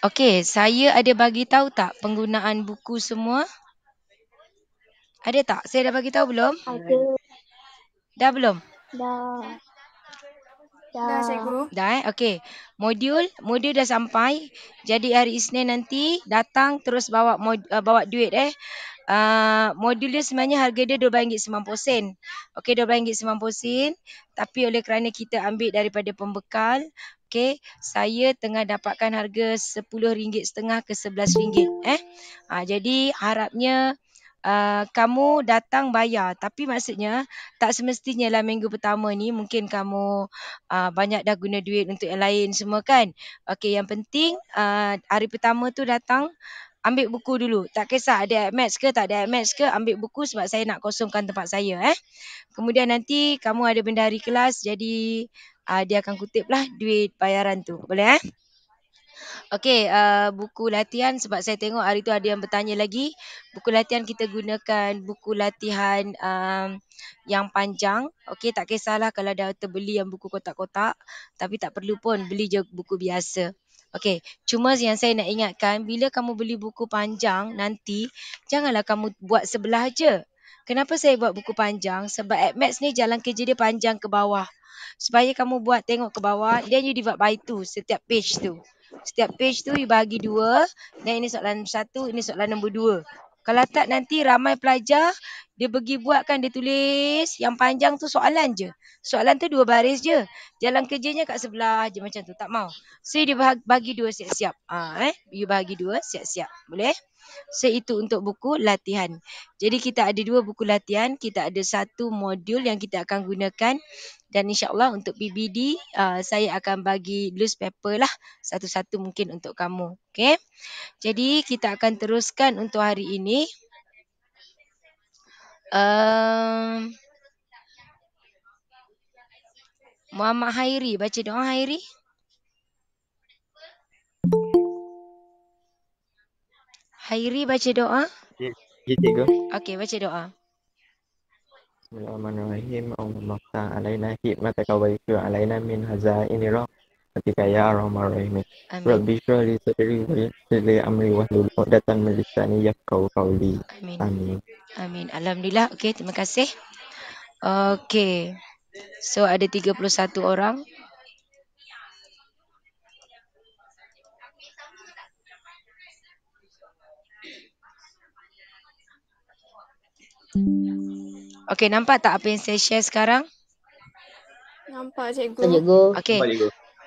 Okey, saya ada bagi tahu tak penggunaan buku semua? Ada tak? Saya dah bagi tahu belum? Ada. Dah belum? Dah. Dah. Dah cikgu. Dah eh? Okey. Modul, modul dah sampai. Jadi hari Isnin nanti datang terus bawa mod, uh, bawa duit eh. Uh, modul dia sebenarnya harga dia RM12.90. Okey, RM12.90. Tapi oleh kerana kita ambil daripada pembekal, okey, saya tengah dapatkan harga RM10.50 ke RM11 eh. Uh, jadi harapnya uh, kamu datang bayar tapi maksudnya tak semestinya lah minggu pertama ni mungkin kamu uh, banyak dah guna duit untuk yang lain semua kan. Okey yang penting uh, hari pertama tu datang ambil buku dulu. Tak kisah ada maths ke tak ada maths ke ambil buku sebab saya nak kosongkan tempat saya eh. Kemudian nanti kamu ada benda hari kelas jadi uh, dia akan kutip lah duit bayaran tu. Boleh eh? Okey, uh, buku latihan sebab saya tengok hari tu ada yang bertanya lagi. Buku latihan kita gunakan buku latihan um, yang panjang. Okey, tak kisahlah kalau dah terbeli yang buku kotak-kotak. Tapi tak perlu pun beli je buku biasa. Okey, cuma yang saya nak ingatkan bila kamu beli buku panjang nanti janganlah kamu buat sebelah je. Kenapa saya buat buku panjang? Sebab maths ni jalan kerja dia panjang ke bawah. Supaya kamu buat tengok ke bawah, then you divide by two setiap page tu. Setiap page tu you bagi dua. Dan ini soalan satu, ini soalan nombor dua. Kalau tak nanti ramai pelajar, dia pergi buat kan dia tulis yang panjang tu soalan je. Soalan tu dua baris je. Jalan kerjanya kat sebelah je macam tu. Tak mau. So dia bagi dua siap-siap. Ha, eh? You bagi dua siap-siap. Boleh? So itu untuk buku latihan. Jadi kita ada dua buku latihan. Kita ada satu modul yang kita akan gunakan dan insyaAllah untuk PBD uh, saya akan bagi loose paper lah satu-satu mungkin untuk kamu. Okay. Jadi kita akan teruskan untuk hari ini. Um, Muhammad Hairi, baca doa Hairi. Hairi baca doa. Ya, cikgu. Okey, baca doa. Bismillahirrahmanirrahim. Allahumma ftah alaina hikmataka wa yakfir alaina min hazaini rahmatika ya rahimin. Amin. Rabbi shrah li sadri wa yassir li amri wahlul 'uqdatam min lisani yafqahu qawli. Amin. Amin. Amin. Alhamdulillah. Okey, terima kasih. Okey. So ada 31 orang. Okey, nampak tak apa yang saya share sekarang? Nampak cikgu. Cikgu. Okey.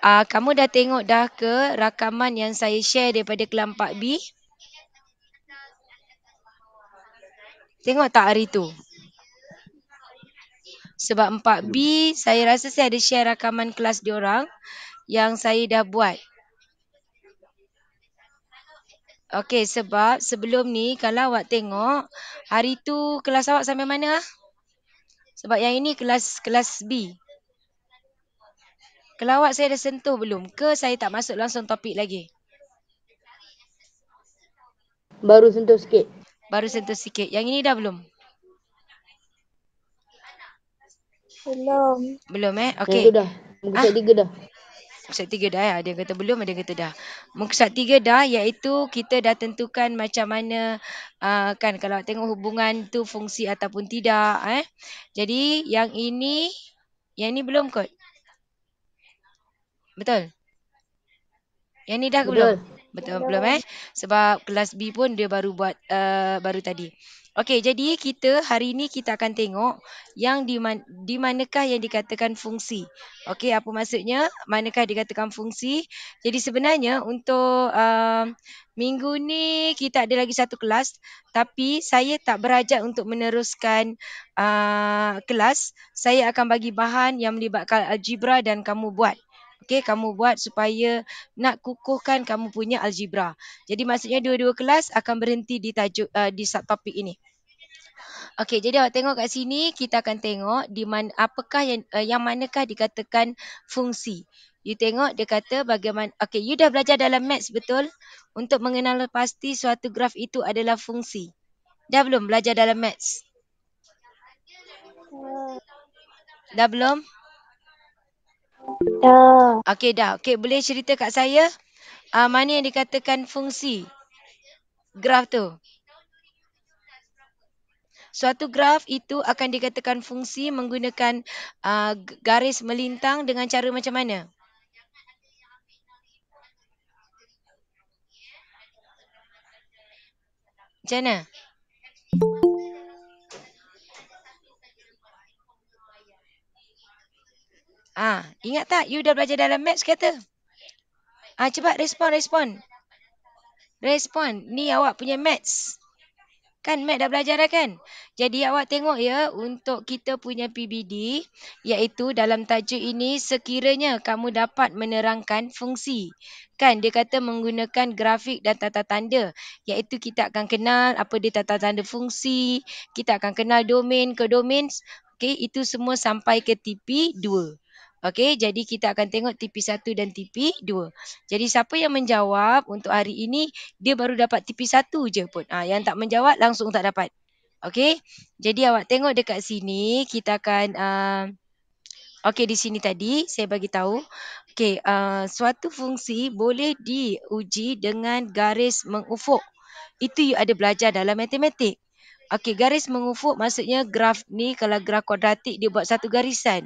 Uh, kamu dah tengok dah ke rakaman yang saya share daripada kelas 4B? Tengok tak hari tu? Sebab 4B saya rasa saya ada share rakaman kelas diorang yang saya dah buat. Okey sebab sebelum ni kalau awak tengok hari tu kelas awak sampai mana? Sebab yang ini kelas kelas B. Kalau awak saya dah sentuh belum ke saya tak masuk langsung topik lagi? Baru sentuh sikit. Baru sentuh sikit. Yang ini dah belum? Belum. Belum eh? Okey. tu dah. Muka Ah. tiga dah. Set tiga dah ya. Ada yang kata belum, ada yang kata dah. Muka tiga dah iaitu kita dah tentukan macam mana uh, kan kalau tengok hubungan tu fungsi ataupun tidak eh. Jadi yang ini yang ini belum kot. Betul? Yang ni dah ke belum? Betul. Betul belum eh? Sebab kelas B pun dia baru buat uh, baru tadi. Okey, jadi kita hari ini kita akan tengok yang di, man, di manakah yang dikatakan fungsi. Okey, apa maksudnya? Manakah dikatakan fungsi? Jadi sebenarnya untuk uh, minggu ni kita ada lagi satu kelas tapi saya tak berhajat untuk meneruskan uh, kelas. Saya akan bagi bahan yang melibatkan algebra dan kamu buat. Okey, kamu buat supaya nak kukuhkan kamu punya algebra. Jadi maksudnya dua-dua kelas akan berhenti di tajuk uh, di subtopik ini. Okey, jadi awak tengok kat sini kita akan tengok di mana apakah yang uh, yang manakah dikatakan fungsi. You tengok dia kata bagaimana okey, you dah belajar dalam maths betul untuk mengenal pasti suatu graf itu adalah fungsi. Dah belum belajar dalam maths? Dah belum? Dah. Okey dah. Okey, boleh cerita kat saya Ah, mana yang dikatakan fungsi? Graf tu. Suatu graf itu akan dikatakan fungsi menggunakan uh, garis melintang dengan cara macam mana? Macam mana? Ah, ingat tak you dah belajar dalam maths kata? Ah, cepat respon respon. Respon. Ni awak punya maths. Kan Matt dah belajar dah kan? Jadi awak tengok ya untuk kita punya PBD iaitu dalam tajuk ini sekiranya kamu dapat menerangkan fungsi. Kan dia kata menggunakan grafik dan tata tanda iaitu kita akan kenal apa dia tata tanda fungsi, kita akan kenal domain ke domain. Okey, itu semua sampai ke TP 2. Okey, jadi kita akan tengok TP1 dan TP2. Jadi siapa yang menjawab untuk hari ini, dia baru dapat TP1 je pun. Ah, yang tak menjawab langsung tak dapat. Okey, jadi awak tengok dekat sini, kita akan... Uh, Okey, di sini tadi saya bagi tahu. Okey, uh, suatu fungsi boleh diuji dengan garis mengufuk. Itu you ada belajar dalam matematik. Okey, garis mengufuk maksudnya graf ni kalau graf kuadratik dia buat satu garisan.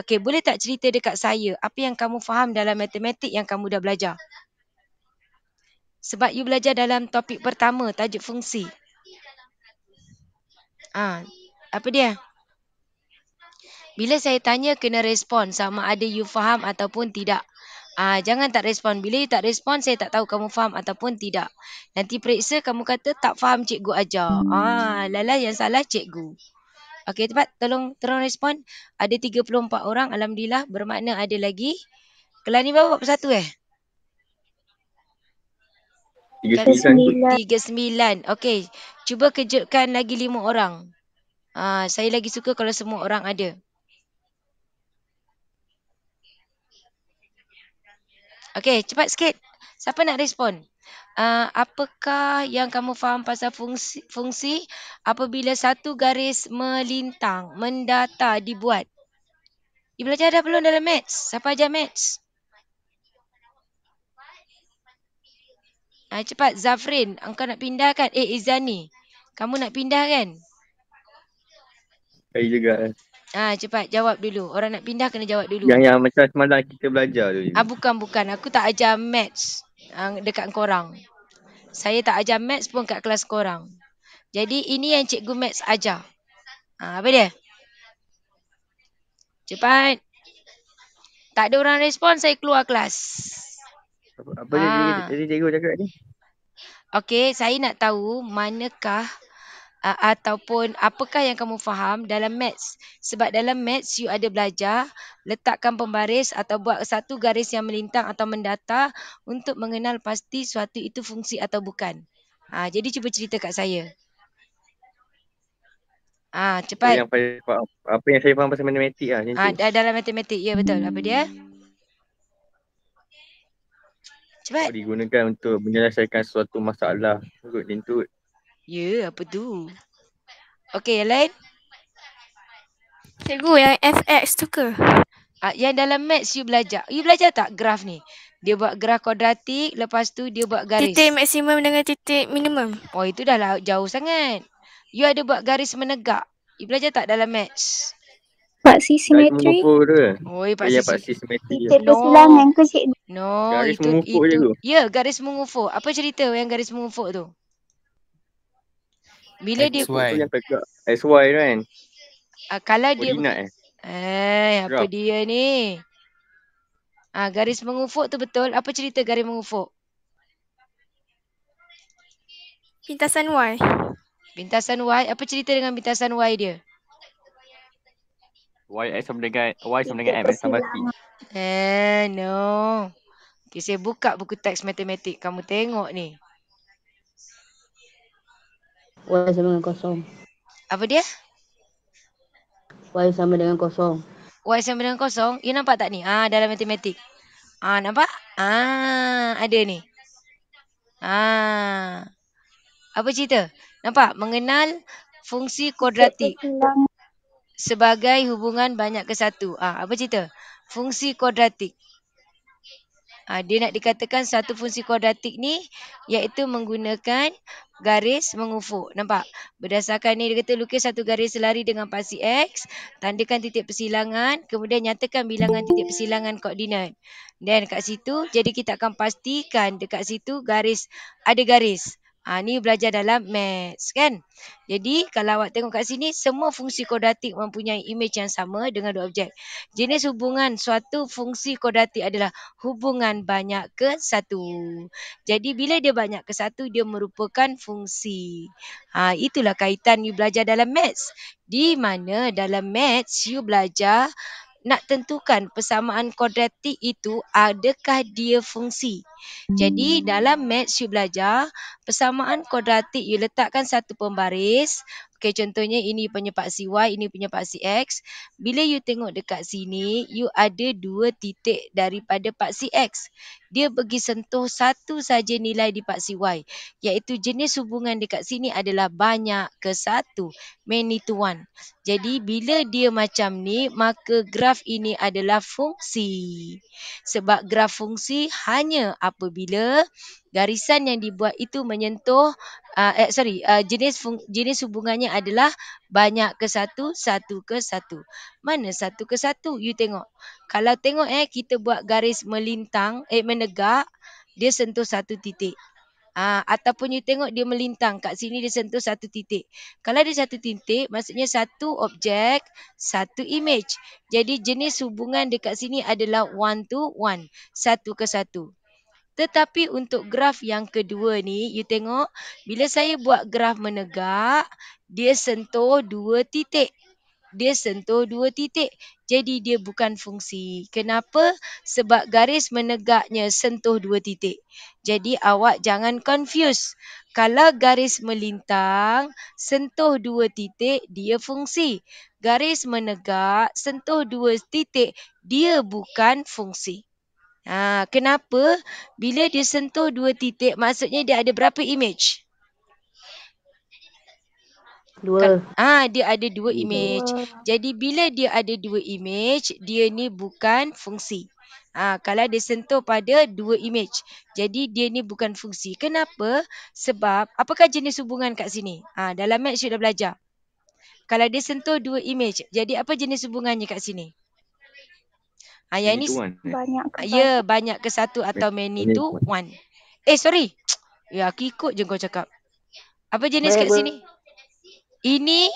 Okey, boleh tak cerita dekat saya apa yang kamu faham dalam matematik yang kamu dah belajar? Sebab you belajar dalam topik pertama, tajuk fungsi. Ah, apa dia? Bila saya tanya kena respon sama ada you faham ataupun tidak. Ah, jangan tak respon. Bila you tak respon, saya tak tahu kamu faham ataupun tidak. Nanti periksa kamu kata tak faham cikgu ajar. Ah, lala yang salah cikgu. Okey, cepat tolong tolong respon. Ada 34 orang alhamdulillah bermakna ada lagi. Kelas ni berapa satu eh? 39. 39. Okey, cuba kejutkan lagi lima orang. Ah, saya lagi suka kalau semua orang ada. Okey, cepat sikit. Siapa nak respon? uh, apakah yang kamu faham pasal fungsi, fungsi apabila satu garis melintang, mendata dibuat? You belajar dah belum dalam maths? Siapa ajar maths? Uh, cepat Zafrin, engkau nak pindah kan? Eh Izani, kamu nak pindah kan? Saya juga. Ah cepat jawab dulu. Orang nak pindah kena jawab dulu. Yang yang macam semalam kita belajar tu. Ah bukan bukan. Aku tak ajar maths uh, dekat korang. Saya tak ajar maths pun kat kelas korang. Jadi ini yang cikgu maths ajar. Ha, apa dia? Cepat. Tak ada orang respon, saya keluar kelas. Apa, apa ha. dia, cikgu cakap ni? Okey, saya nak tahu manakah uh, ataupun apakah yang kamu faham dalam maths. Sebab dalam maths you ada belajar letakkan pembaris atau buat satu garis yang melintang atau mendata untuk mengenal pasti suatu itu fungsi atau bukan. Ha, jadi cuba cerita kat saya. Ah, ha, cepat. Apa yang, apa yang saya faham pasal matematik. Ah, ha, dalam matematik. Ya betul. Apa dia? Cepat. Digunakan untuk menyelesaikan suatu masalah. Input. Ya, yeah, apa tu? Okey, yang lain? Cikgu, yang fx tu ke? Ah, yang dalam maths you belajar. You belajar tak graf ni? Dia buat graf kuadratik, lepas tu dia buat garis. Titik maksimum dengan titik minimum. Oh, itu dah lah jauh sangat. You ada buat garis menegak. You belajar tak dalam maths? Pak C simetri. Oh, Pak C. Ya, Pak C simetri. Titik persilangan ke cik? No, garis itu, itu, je tu. Ya, garis mengufuk. Apa cerita yang garis mengufuk tu? Bila dia XY. yang tegak XY kan. Uh, kalau dia eh. Eh, apa dia ni? Ah, garis mengufuk tu betul. Apa cerita garis mengufuk? Pintasan Y. Pintasan Y. Apa cerita dengan pintasan Y dia? Y sama dengan Y sama dengan M sama T. Eh, no. Okay, saya buka buku teks matematik. Kamu tengok ni. Y sama dengan kosong. Apa dia? Y sama dengan kosong. Y sama dengan kosong. You nampak tak ni? Ah, dalam matematik. Ah, nampak? Ah, ada ni. Ah. Apa cerita? Nampak? Mengenal fungsi kuadratik sebagai hubungan banyak ke satu. Ah, apa cerita? Fungsi kuadratik. Ha, dia nak dikatakan satu fungsi kuadratik ni iaitu menggunakan garis mengufuk. Nampak? Berdasarkan ni dia kata lukis satu garis selari dengan pasi X, tandakan titik persilangan, kemudian nyatakan bilangan titik persilangan koordinat. Dan kat situ, jadi kita akan pastikan dekat situ garis ada garis. Ha, ni belajar dalam maths kan. Jadi kalau awak tengok kat sini semua fungsi kuadratik mempunyai imej yang sama dengan dua objek. Jenis hubungan suatu fungsi kuadratik adalah hubungan banyak ke satu. Jadi bila dia banyak ke satu dia merupakan fungsi. Ha, itulah kaitan you belajar dalam maths. Di mana dalam maths you belajar nak tentukan persamaan kuadratik itu adakah dia fungsi. Jadi dalam maths you belajar persamaan kuadratik you letakkan satu pembaris. Okey contohnya ini punya paksi Y, ini punya paksi X. Bila you tengok dekat sini, you ada dua titik daripada paksi X. Dia pergi sentuh satu saja nilai di paksi Y. Iaitu jenis hubungan dekat sini adalah banyak ke satu. Many to one. Jadi bila dia macam ni, maka graf ini adalah fungsi. Sebab graf fungsi hanya apabila garisan yang dibuat itu menyentuh uh, eh sorry uh, jenis fung, jenis hubungannya adalah banyak ke satu, satu ke satu. Mana satu ke satu? You tengok. Kalau tengok eh kita buat garis melintang, eh menegak, dia sentuh satu titik. Ah, ataupun you tengok dia melintang kat sini dia sentuh satu titik. Kalau dia satu titik maksudnya satu objek, satu image. Jadi jenis hubungan dekat sini adalah one to one, satu ke satu. Tetapi untuk graf yang kedua ni, you tengok bila saya buat graf menegak, dia sentuh dua titik dia sentuh dua titik. Jadi dia bukan fungsi. Kenapa? Sebab garis menegaknya sentuh dua titik. Jadi awak jangan confuse. Kalau garis melintang, sentuh dua titik, dia fungsi. Garis menegak, sentuh dua titik, dia bukan fungsi. Ha, kenapa? Bila dia sentuh dua titik, maksudnya dia ada berapa image? Dua. Ah, dia ada dua image. Jadi bila dia ada dua image, dia ni bukan fungsi. Ah, kalau dia sentuh pada dua image. Jadi dia ni bukan fungsi. Kenapa? Sebab apakah jenis hubungan kat sini? Ah, dalam math sudah belajar. Kalau dia sentuh dua image, jadi apa jenis hubungannya kat sini? Ah, yang ni Banyak ke ya banyak ke satu atau many Many to to one. Eh sorry. Ya aku ikut je kau cakap. Apa jenis kat sini? Ini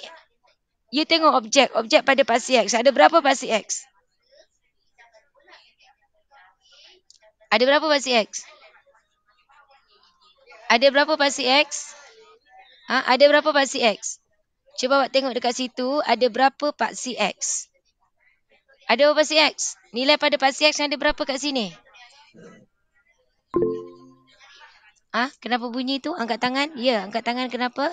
you tengok objek, objek pada pasi X. Ada berapa pasi X? Ada berapa pasi X? Ada berapa pasi X? Ha, ada berapa pasi X? Cuba awak tengok dekat situ, ada berapa paksi X? Ada berapa X? Nilai pada pasi X ada berapa kat sini? Ah, ha? kenapa bunyi tu? Angkat tangan? Ya, angkat tangan kenapa?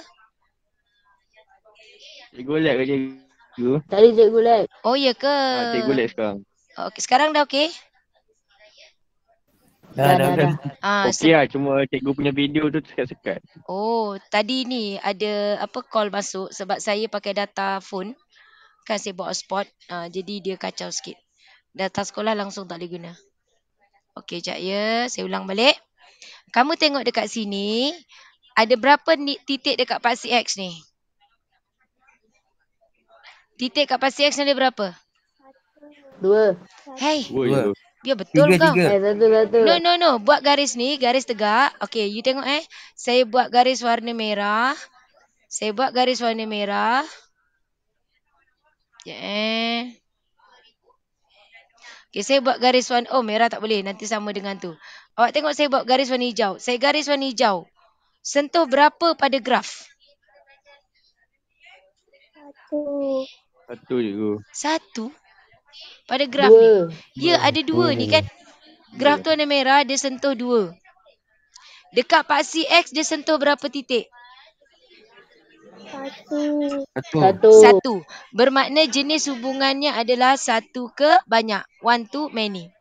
Cikgu lag ke cikgu? Tadi cikgu lag. Oh, ya ke? Ah, cikgu lag sekarang. Okey, sekarang dah okey? Dah, dah, dah. Ah, Okey lah, cuma cikgu punya video tu sekat-sekat. Oh, tadi ni ada apa call masuk sebab saya pakai data phone. Kan saya bawa hotspot. Uh, jadi dia kacau sikit. Data sekolah langsung tak boleh guna. Okey, jap ya. Saya ulang balik. Kamu tengok dekat sini. Ada berapa ni, titik dekat pasi X ni? Titik kat pasi X ni ada berapa? Dua. Hey, Dua je. biar betul Tiga, kau. tiga. Eh, satu, satu. No, no, no. Buat garis ni, garis tegak. Okay, you tengok eh. Saya buat garis warna merah. Saya buat garis warna merah. Ya eh. Okay, saya buat garis warna... Oh, merah tak boleh. Nanti sama dengan tu. Awak tengok saya buat garis warna hijau. Saya garis warna hijau. Sentuh berapa pada graf? Satu. Satu cikgu. Satu. Pada graf ni. Dua. Ya, ada dua ni kan. Graf tu warna merah, dia sentuh dua. Dekat paksi X, dia sentuh berapa titik? Satu. Satu. Satu. Satu. Bermakna jenis hubungannya adalah satu ke banyak. One to many.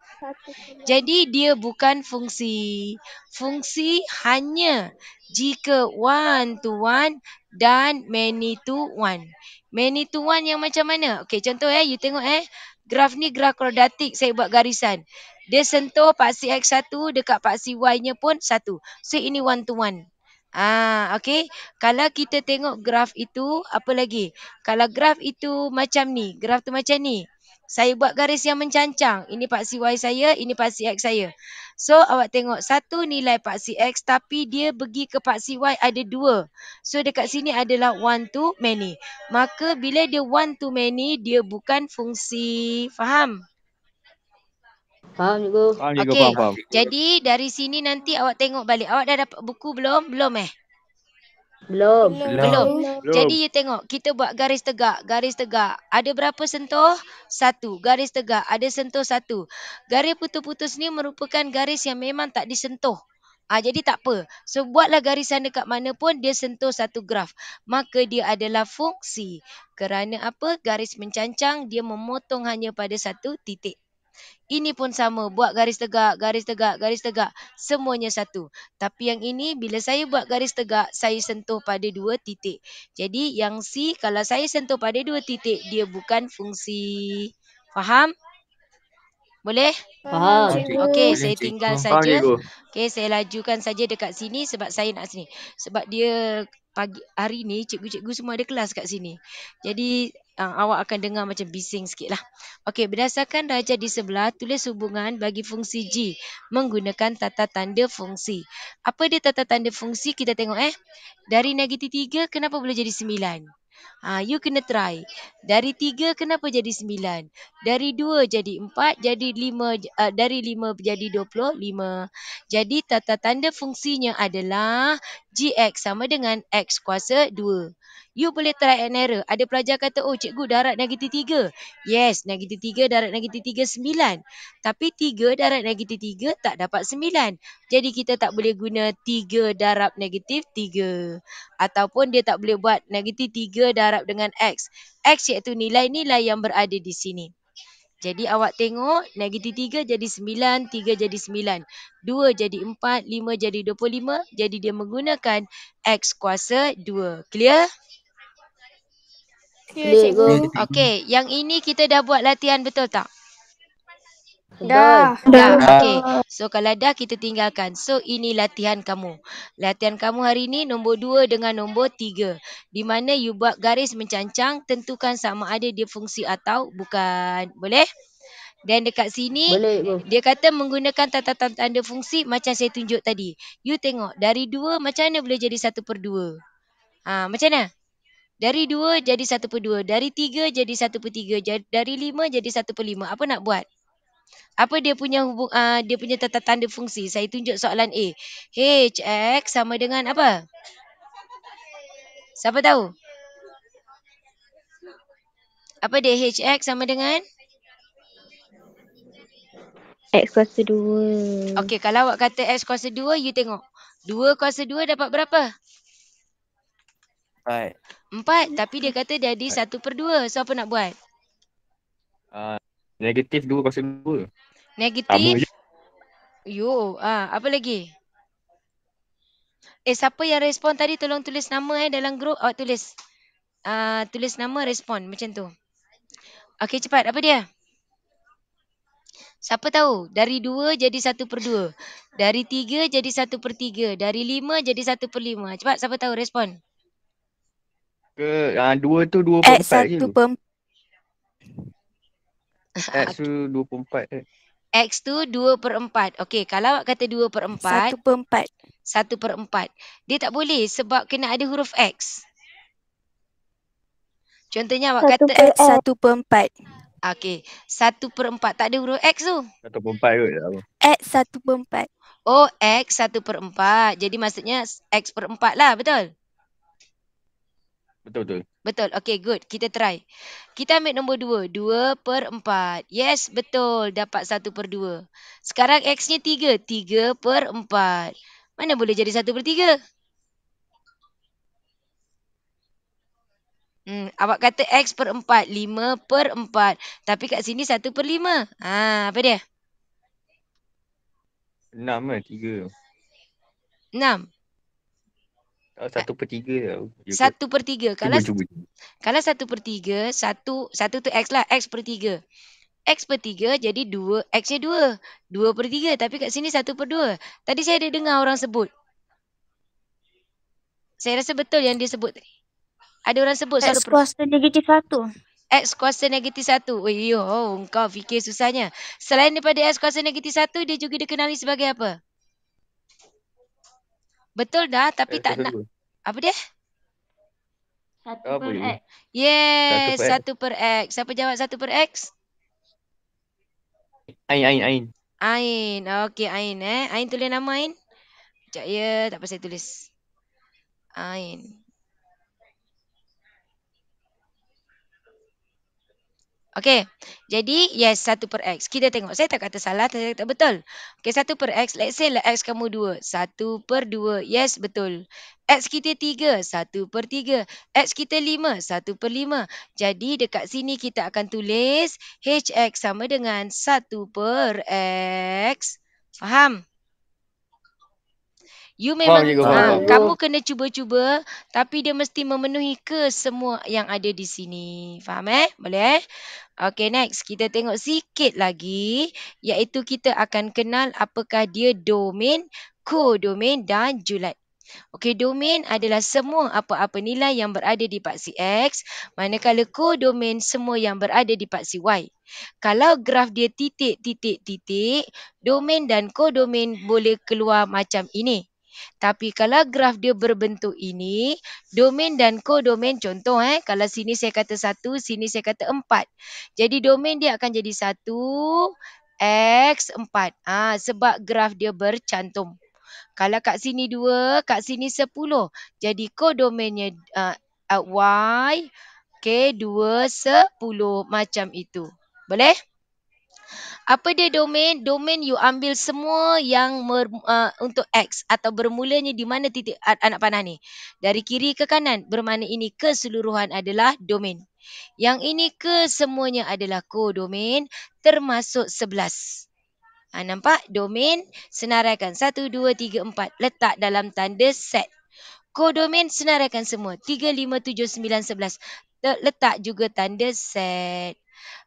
Jadi dia bukan fungsi. Fungsi hanya jika one to one dan many to one. Many to one yang macam mana? Okey, contoh eh, you tengok eh. Graf ni graf kuadratik saya buat garisan. Dia sentuh paksi X satu dekat paksi Y-nya pun satu. So ini one to one. Ah, okey. Kalau kita tengok graf itu, apa lagi? Kalau graf itu macam ni, graf tu macam ni. Saya buat garis yang mencancang. Ini paksi Y saya, ini paksi X saya. So awak tengok satu nilai paksi X tapi dia pergi ke paksi Y ada dua. So dekat sini adalah one to many. Maka bila dia one to many, dia bukan fungsi. Faham? Faham cikgu. Faham cikgu, Okey. faham, faham. Jadi dari sini nanti awak tengok balik. Awak dah dapat buku belum? Belum eh? Belum. Belum. Belum. Jadi you tengok, kita buat garis tegak, garis tegak. Ada berapa sentuh? Satu. Garis tegak, ada sentuh satu. Garis putus-putus ni merupakan garis yang memang tak disentuh. Ah jadi tak apa. So buatlah garisan dekat mana pun dia sentuh satu graf. Maka dia adalah fungsi. Kerana apa? Garis mencancang dia memotong hanya pada satu titik. Ini pun sama, buat garis tegak, garis tegak, garis tegak. Semuanya satu. Tapi yang ini bila saya buat garis tegak, saya sentuh pada dua titik. Jadi yang C kalau saya sentuh pada dua titik, dia bukan fungsi. Faham? Boleh? Faham. Okey, saya tinggal Faham saja. Okey, saya lajukan saja dekat sini sebab saya nak sini. Sebab dia pagi hari ni cikgu-cikgu semua ada kelas kat sini. Jadi uh, awak akan dengar macam bising sikit lah. Okey, berdasarkan darjah di sebelah, tulis hubungan bagi fungsi G menggunakan tata tanda fungsi. Apa dia tata tanda fungsi? Kita tengok eh. Dari negatif 3 kenapa boleh jadi 9? Ha, you kena try. Dari 3 kenapa jadi 9? Dari 2 jadi 4, jadi 5 uh, dari 5 jadi 25. Jadi tata tanda fungsinya adalah gx sama dengan x kuasa 2. You boleh try and error. Ada pelajar kata, oh cikgu darat negatif 3. Yes, negatif 3 darat negatif 3 9. Tapi 3 darat negatif 3 tak dapat 9. Jadi kita tak boleh guna 3 darab negatif 3. Ataupun dia tak boleh buat negatif 3 darab dengan x. X iaitu nilai-nilai yang berada di sini. Jadi awak tengok negatif 3 jadi 9, 3 jadi 9. 2 jadi 4, 5 jadi 25. Jadi dia menggunakan x kuasa 2. Clear? Clear, cikgu. cikgu. Okey, yang ini kita dah buat latihan betul tak? Dah. Dah. Okey. So kalau dah kita tinggalkan. So ini latihan kamu. Latihan kamu hari ni nombor 2 dengan nombor 3. Di mana you buat garis mencancang, tentukan sama ada dia fungsi atau bukan. Boleh? Dan dekat sini Boleh dia kata menggunakan tata tanda fungsi macam saya tunjuk tadi. You tengok dari 2 macam mana boleh jadi 1 per 2? Ha, macam mana? Dari 2 jadi 1 per 2. Dari 3 jadi 1 per 3. Jadi- Dari 5 jadi 1 per 5. Apa nak buat? Apa dia punya hubung uh, dia punya tata tanda fungsi? Saya tunjuk soalan A. HX sama dengan apa? Siapa tahu? Apa dia HX sama dengan? X kuasa 2. Okey, kalau awak kata X kuasa 2, you tengok. 2 kuasa 2 dapat berapa? Baik. 4. Tapi dia kata jadi 1 per 2. So apa nak buat? Uh, negatif 2 kuasa 2. Sama Negatif. Yo, ah, apa lagi? Eh, siapa yang respon tadi tolong tulis nama eh dalam grup. Awak tulis. Ah, tulis nama respon macam tu. Okey, cepat. Apa dia? Siapa tahu? Dari 2 jadi 1 per 2. Dari 3 jadi 1 per 3. Dari 5 jadi 1 per 5. Cepat, siapa tahu respon? Ke uh, 2 tu 2 per X 4 je. satu per X tu 2 per 4 je. X tu 2 per 4. Okey, kalau awak kata 2 per 4, satu per empat. 1 per 4. Dia tak boleh sebab kena ada huruf X. Contohnya awak kata X satu per empat. Okey, 1 per 4 tak ada huruf X tu. 1 per 4 kot. apa. X satu per empat. Oh, X 1 per 4. Jadi maksudnya X per 4 lah, betul? Betul betul. Betul. Okey, good. Kita try. Kita ambil nombor 2. 2 per 4. Yes, betul. Dapat 1 per 2. Sekarang X-nya 3. 3 per 4. Mana boleh jadi 1 per 3? Hmm, awak kata X per 4. 5 per 4. Tapi kat sini 1 per 5. Ha, apa dia? 6 lah 3. 6. Oh, 1 per 3 tau. Ya? 1 per 3. Kalau Cuba. Kalau satu per tiga, satu, satu tu X lah, X per tiga. X per 3 jadi 2. X-nya 2. 2 per 3. Tapi kat sini 1 per 2. Tadi saya ada dengar orang sebut. Saya rasa betul yang dia sebut tadi. Ada orang sebut X per, kuasa negatif satu. X kuasa negatif 1. Oh, yo, oh, kau fikir susahnya. Selain daripada X kuasa negatif 1, dia juga dikenali sebagai apa? Betul dah, tapi tak nak. Apa dia? Satu Apa per? X. Yes, Satu per 1 per X. Siapa jawab 1 per X? Ain, Ain, Ain. Ain. Okey, Ain eh. Ain tulis nama Ain. Sekejap ya, tak apa saya tulis. Ain. Okey. Jadi, yes, 1 per X. Kita tengok. Saya tak kata salah, saya kata betul. Okey, 1 per X. Let's say lah X kamu 2. 1 per 2. Yes, betul. X kita 3. 1 per 3. X kita 5. 1 per 5. Jadi, dekat sini kita akan tulis HX sama dengan 1 per X. Faham? You Faham, memang cikgu, ha, faham. kamu kena cuba-cuba tapi dia mesti memenuhi ke semua yang ada di sini. Faham eh? Boleh eh? Okay next kita tengok sikit lagi iaitu kita akan kenal apakah dia domain, kodomain dan julat. Okey, domain adalah semua apa-apa nilai yang berada di paksi X, manakala kodomain semua yang berada di paksi Y. Kalau graf dia titik, titik, titik, domain dan kodomain boleh keluar macam ini. Tapi kalau graf dia berbentuk ini, domain dan kodomain contoh eh, kalau sini saya kata satu, sini saya kata empat. Jadi domain dia akan jadi satu, X, empat. Ah, sebab graf dia bercantum. Kalau kat sini dua, kat sini sepuluh. Jadi kodomainnya uh, uh, Y, okay, dua, sepuluh. Macam itu. Boleh? Apa dia domain? Domain you ambil semua yang mer, uh, untuk X atau bermulanya di mana titik anak panah ni. Dari kiri ke kanan bermakna ini keseluruhan adalah domain. Yang ini kesemuanya adalah kodomain termasuk 11. Ha, nampak? Domain senaraikan 1, 2, 3, 4. Letak dalam tanda set. Kodomain senaraikan semua. 3, 5, 7, 9, 11. Te- Letak juga tanda set.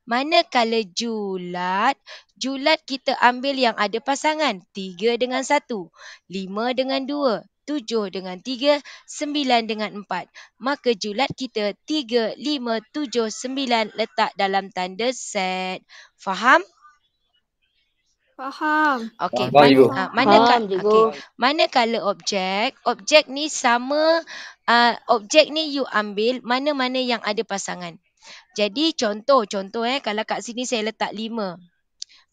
Manakala julat, julat kita ambil yang ada pasangan. 3 dengan 1, 5 dengan 2, 7 dengan 3, 9 dengan 4. Maka julat kita 3, 5, 7, 9 letak dalam tanda set. Faham? Faham. Okey, man, uh, manakala Faham, cikgu. okey, manakala objek, objek ni sama uh, objek ni you ambil mana-mana yang ada pasangan. Jadi contoh, contoh eh kalau kat sini saya letak lima.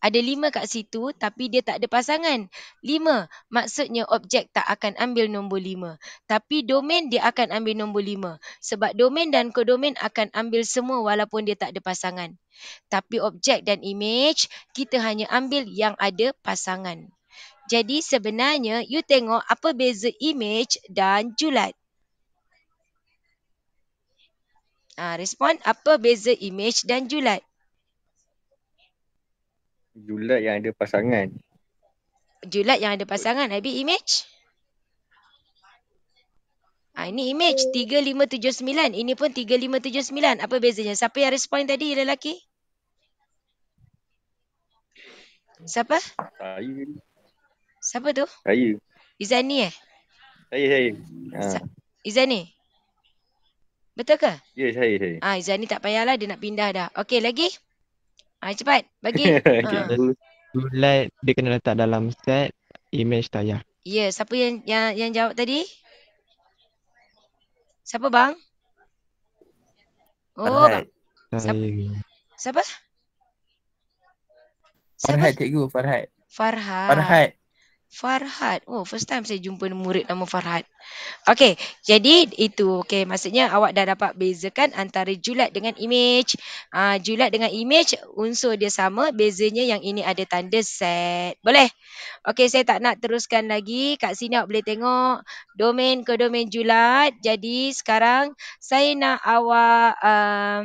Ada lima kat situ tapi dia tak ada pasangan. Lima. Maksudnya objek tak akan ambil nombor lima. Tapi domain dia akan ambil nombor lima. Sebab domain dan kodomain akan ambil semua walaupun dia tak ada pasangan. Tapi objek dan image kita hanya ambil yang ada pasangan. Jadi sebenarnya you tengok apa beza image dan julat. Ah, respon apa beza image dan julat? Julat yang ada pasangan. Julat yang ada pasangan. Habis image? Ah, ini image 3579. Ini pun 3579. Apa bezanya? Siapa yang respon tadi lelaki? Siapa? Saya. Siapa tu? Saya. Izani eh? Saya, saya. Ha. Izani? Betul ke? Ya, saya, saya. Ah, Izani tak payahlah dia nak pindah dah. Okey, lagi? Ah, cepat. Bagi. Okey. Ah. Julat dia kena letak dalam set image tayar. Ya, yeah, siapa yang yang yang jawab tadi? Siapa bang? Oh, Farhad. Siapa? Siapa? Farhad cikgu, Farhad. Farhad. Farhad. Farhad. Oh, first time saya jumpa murid nama Farhad. Okey, jadi itu. Okey, maksudnya awak dah dapat bezakan antara julat dengan image. Ah, julat dengan image unsur dia sama, bezanya yang ini ada tanda set. Boleh? Okey, saya tak nak teruskan lagi. Kat sini awak boleh tengok domain ke domain julat. Jadi sekarang saya nak awak uh,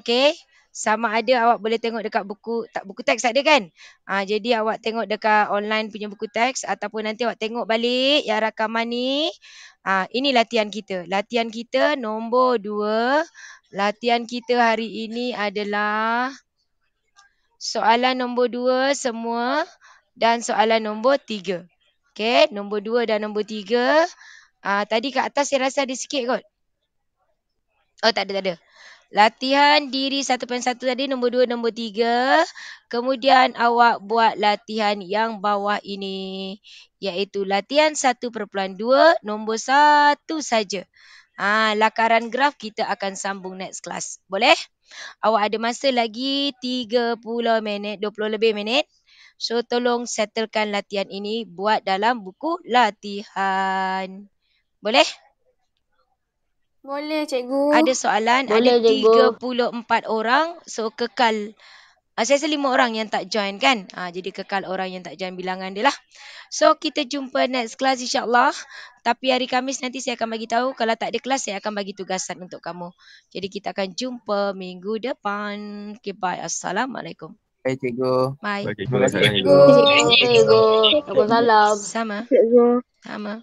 okey, sama ada awak boleh tengok dekat buku tak buku teks ada kan? Ah jadi awak tengok dekat online punya buku teks ataupun nanti awak tengok balik yang rakaman ni. Ah ini latihan kita. Latihan kita nombor dua. Latihan kita hari ini adalah soalan nombor dua semua dan soalan nombor tiga. Okey, nombor dua dan nombor tiga. Ah, tadi kat atas saya rasa ada sikit kot. Oh, tak ada, tak ada. Latihan diri 1.1 tadi nombor dua, nombor tiga. Kemudian awak buat latihan yang bawah ini. Iaitu latihan 1.2 nombor satu saja. Ha, lakaran graf kita akan sambung next class. Boleh? Awak ada masa lagi 30 minit, 20 lebih minit. So tolong settlekan latihan ini buat dalam buku latihan. Boleh? Boleh cikgu. Ada soalan, Boleh, ada cikgu. 34 orang. So kekal Ah, saya rasa lima orang yang tak join kan. Ah, jadi kekal orang yang tak join bilangan dia lah. So kita jumpa next class insyaAllah. Tapi hari Kamis nanti saya akan bagi tahu kalau tak ada kelas saya akan bagi tugasan untuk kamu. Jadi kita akan jumpa minggu depan. Okay, bye. Assalamualaikum. Baik cikgu. Bye. Bagi Terima kasih, cikgu. cikgu. Cikgu. Waalaikumsalam. Sama. Cikgu. Sama.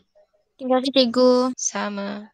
Terima kasih cikgu. Sama.